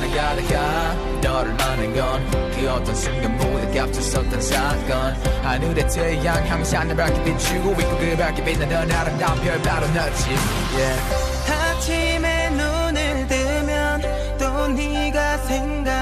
날아가다가 너를 만난 건 그 어떤 순간 모두 겹쳤었던 사건 하늘의 태양 항상 날 밝게 비추고 있고 그 밝게 빛나는 아름다운 별 바로 너지 yeah. 아침에 눈을 뜨면 또 네가 생각